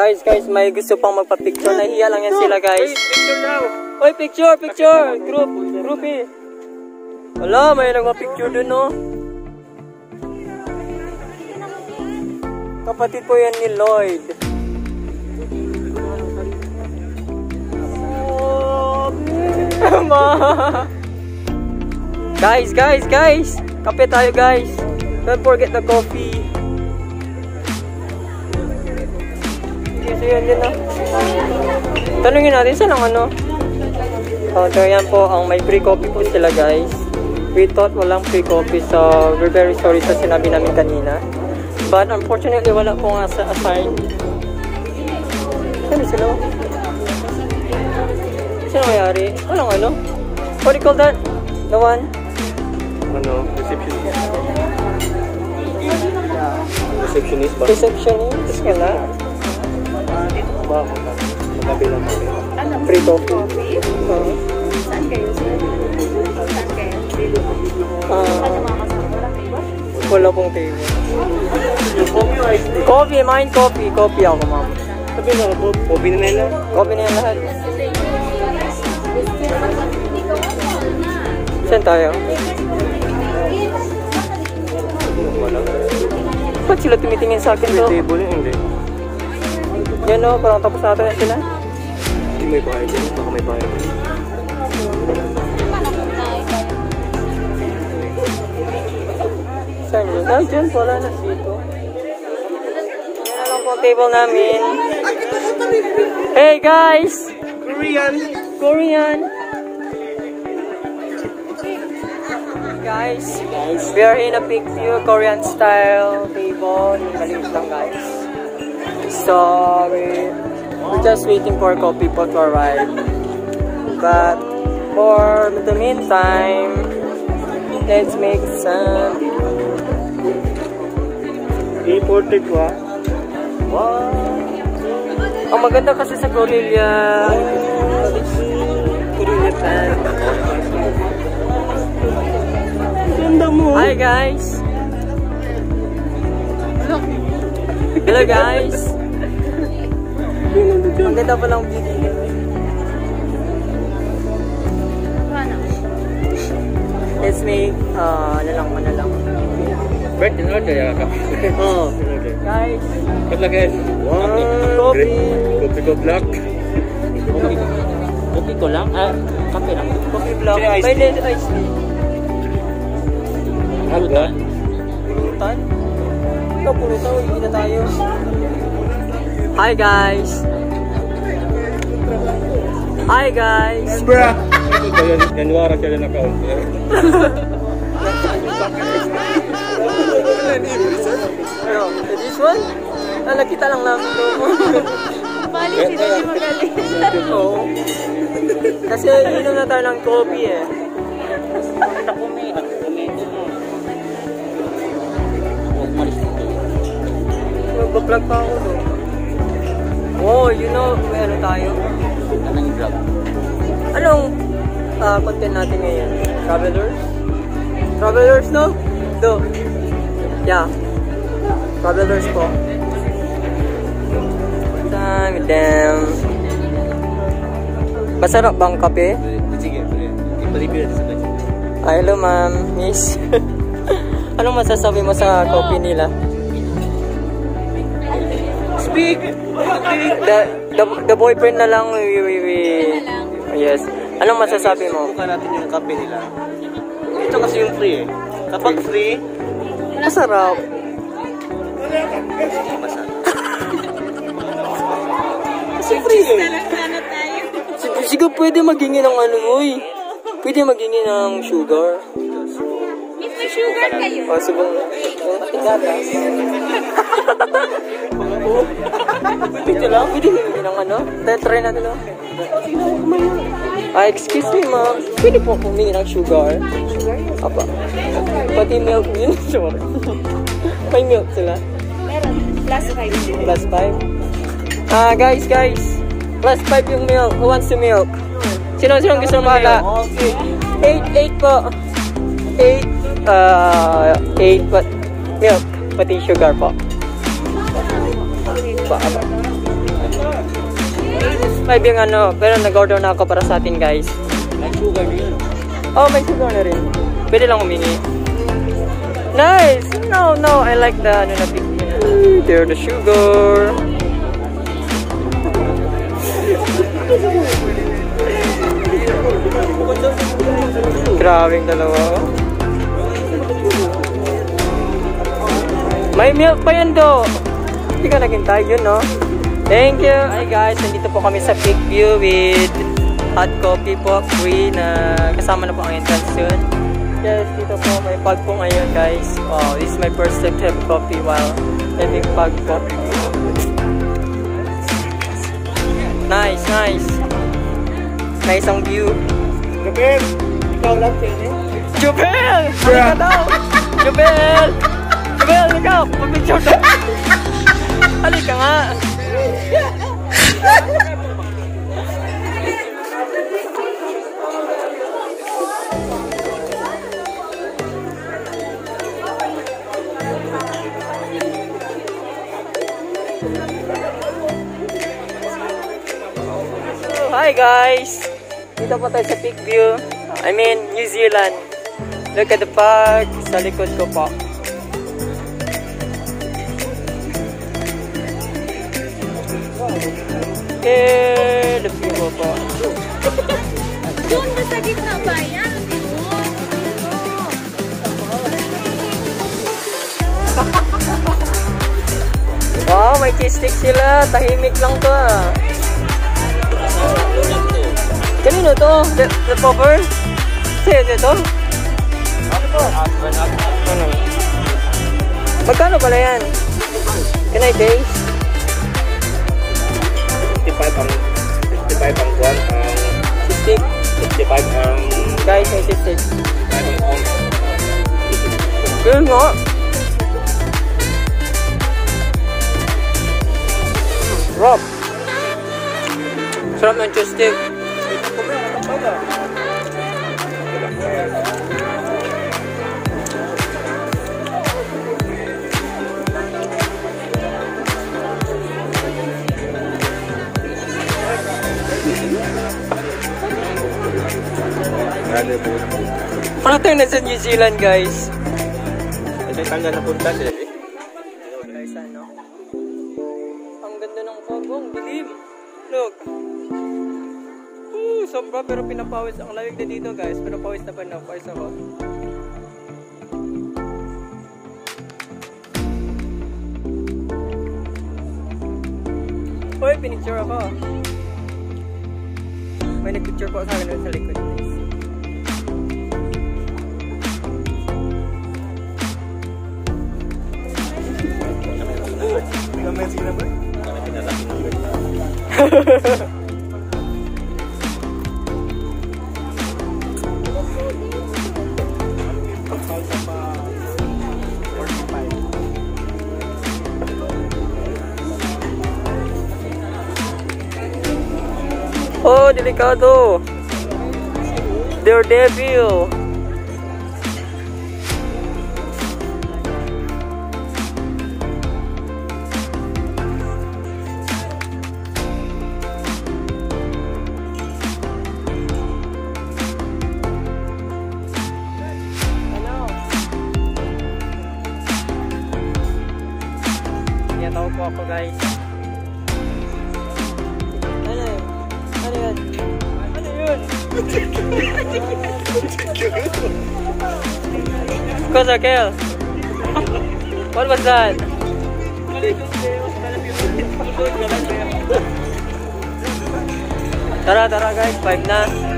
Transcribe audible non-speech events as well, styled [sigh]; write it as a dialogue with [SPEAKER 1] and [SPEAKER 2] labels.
[SPEAKER 1] Guys, guys, may gusto pang magpa-picture. Nahiya lang yan sila, guys.
[SPEAKER 2] Picture daw.
[SPEAKER 1] Oy, picture, picture! Group, group eh. Wala, may nagpa-picture dun, no? Kapatid po yan ni Lloyd. Oh, [laughs] guys, guys, guys! Kape tayo, guys. Don't forget the coffee. Yan din, ah. Tanungin natin saan ang ano. Counter yan po, ang may free coffee po sila guys. We thought walang free coffee so we're very sorry sa sinabi namin kanina. But unfortunately wala po nga sa assign. Ano sila? Sino mayari? Walang ano? What do you call that? The one?
[SPEAKER 2] Ano, receptionist. Receptionist ba?
[SPEAKER 1] Receptionist? Wala.
[SPEAKER 2] Dito ba ako? Magabi lang ako.
[SPEAKER 3] Ano?
[SPEAKER 1] Free coffee.
[SPEAKER 3] Coffee?
[SPEAKER 1] Uh,
[SPEAKER 3] Saan kayo? Saan kayo? Dito.
[SPEAKER 1] uh,
[SPEAKER 3] Saan yung mga kasama? Walang iba?
[SPEAKER 1] wala pong table.
[SPEAKER 2] Coffee or ice tea?
[SPEAKER 1] Coffee, mine coffee. Coffee ako ma'am.
[SPEAKER 2] Sabi na ako, coffee na nila.
[SPEAKER 1] Coffee na yan lahat. Saan tayo? Ba't sila tumitingin sa akin
[SPEAKER 2] May
[SPEAKER 1] to?
[SPEAKER 2] table yun, hindi.
[SPEAKER 1] Yan o, parang tapos natin na sila.
[SPEAKER 2] Hindi may bahay dyan. Baka may bahay.
[SPEAKER 1] Saan yun? Ah, dyan, wala na dito. Yan lang po table namin. Hey guys!
[SPEAKER 2] Korean!
[SPEAKER 1] Korean! Guys, we are in a big view Korean style table. Maliit lang guys. So, we, we're just waiting for coffee pot to arrive. But, for the meantime, let's make some
[SPEAKER 2] Imported ko ah.
[SPEAKER 1] Ang maganda kasi sa Gorilla, Gorilla fan.
[SPEAKER 2] Ganda mo.
[SPEAKER 1] Hi guys! Hello guys! Ang ganda pa lang video.
[SPEAKER 3] Ano?
[SPEAKER 1] Let's make, uh, ano lang, ano lang.
[SPEAKER 2] Bert, tinurod kaya ka. Oo, tinurod kaya.
[SPEAKER 1] Guys,
[SPEAKER 2] Good luck guys.
[SPEAKER 1] Wow.
[SPEAKER 2] Great. Coffee good luck.
[SPEAKER 4] Kopi ko lang? Ah, kape lang.
[SPEAKER 2] ice
[SPEAKER 1] May
[SPEAKER 2] tea?
[SPEAKER 1] lead ice tea.
[SPEAKER 4] Halutan.
[SPEAKER 1] Pulutan? Ikaw, pulutan. Hindi na tayo. Hi guys! Hi guys!
[SPEAKER 2] Bruh! Januara kaya na counter.
[SPEAKER 1] Eh, this one? Ah, nakita lang namin to.
[SPEAKER 3] Bali, sila si magaling.
[SPEAKER 1] Oo. Kasi inom na tayo ng coffee eh. Magpa-vlog pa ako doon. Oh, you know, may ano tayo?
[SPEAKER 4] Anong vlog?
[SPEAKER 1] Anong ah, content natin ngayon? Travelers? Travelers, no? Do. Yeah. Travelers po. Time damn. Masarap bang kape?
[SPEAKER 2] Sige, ipa-review natin sa kanya.
[SPEAKER 1] Ay, hello ma'am, miss. [laughs] Anong masasabi mo sa coffee nila?
[SPEAKER 2] Speak!
[SPEAKER 1] The, the, the boyfriend na lang, we, we, we. Yes. Anong masasabi mo?
[SPEAKER 2] Subukan natin yung kape nila. Ito kasi yung free eh. Kapag free,
[SPEAKER 1] Masarap.
[SPEAKER 2] masarap.
[SPEAKER 1] Kasi free eh.
[SPEAKER 3] Tayo?
[SPEAKER 1] Sig- Siguro pwede magingi ng ano mo eh. Pwede magingi ng sugar.
[SPEAKER 3] Sugar kayo.
[SPEAKER 1] O, subong. Gatas. Pwede lang? Pwede ng ano? Try- natin oh. Ah, excuse me ma'am. Pwede po humingi ng sugar.
[SPEAKER 3] Sugar?
[SPEAKER 1] Apa. Pati milk din. [laughs] Sure. May milk sila.
[SPEAKER 3] Meron. Plus 5.
[SPEAKER 1] Plus 5. Ah, guys, guys. Plus 5 yung milk. Who wants to milk? Sino sino gusto?
[SPEAKER 2] Okay.
[SPEAKER 1] 8, 8 po. 8, uh, 8 but milk. Pati sugar po. Ba, ba. Five yung ano, pero nag-order na ako para sa atin guys.
[SPEAKER 4] May sugar yun.
[SPEAKER 1] Oh, may sugar na rin. Pwede lang humingi. Nice! No, no, I like the ano na big There the sugar. Grabing dalawa. oh. May milk pa yan do. Hindi ka naghintay yun, no? Thank you. Hi guys, nandito po kami sa Peak View with hot coffee po, free na kasama na po ang entrance yun. Yes, dito po may pag po ngayon guys. Wow, this is my first time to have coffee while having pag po. Nice, nice. Nice ang view.
[SPEAKER 2] Gabriel, ikaw lang sini.
[SPEAKER 1] Jubel! Halika daw! Jubel! Jubel, halika! Pag-picture daw! Halika nga! Hi guys! Dito po tayo sa Peak View. I mean, New Zealand. Look at the park sa likod ko po. Po. [laughs]
[SPEAKER 3] Doon ba sa gitna ba yan? [laughs]
[SPEAKER 1] Wow, may cheese stick sila. Tahimik lang to ah. Kanino to? The, the popper? Sa'yo ito? Ano? Magkano pala yan? Can I taste?
[SPEAKER 2] 55 ang 55 ang kuwan ang
[SPEAKER 1] Stick?
[SPEAKER 2] 55 ang
[SPEAKER 1] Guys, may cheese stick.
[SPEAKER 2] ang on.
[SPEAKER 1] Yun nga. Rob. Sarap ng cheese stick.
[SPEAKER 2] Ano
[SPEAKER 1] Tayo na sa New Zealand, guys?
[SPEAKER 2] Ito tanggal na punta eh.
[SPEAKER 1] Guys, ano? Ang ganda ng pagong, dilim. Look. Ooh, sobra pero pinapawis. Ang lamig na dito, guys. Pero pawis na pa na. Pawis ako. Uy, pinicture ako. May nagpicture po sa akin sa likod, guys.
[SPEAKER 2] Gamay sila ba?
[SPEAKER 1] Oh, delikado. They're guys. Ano yun? Ano yun? Ano yun? Cosa, Kel? What was that? Tara, tara guys, five na.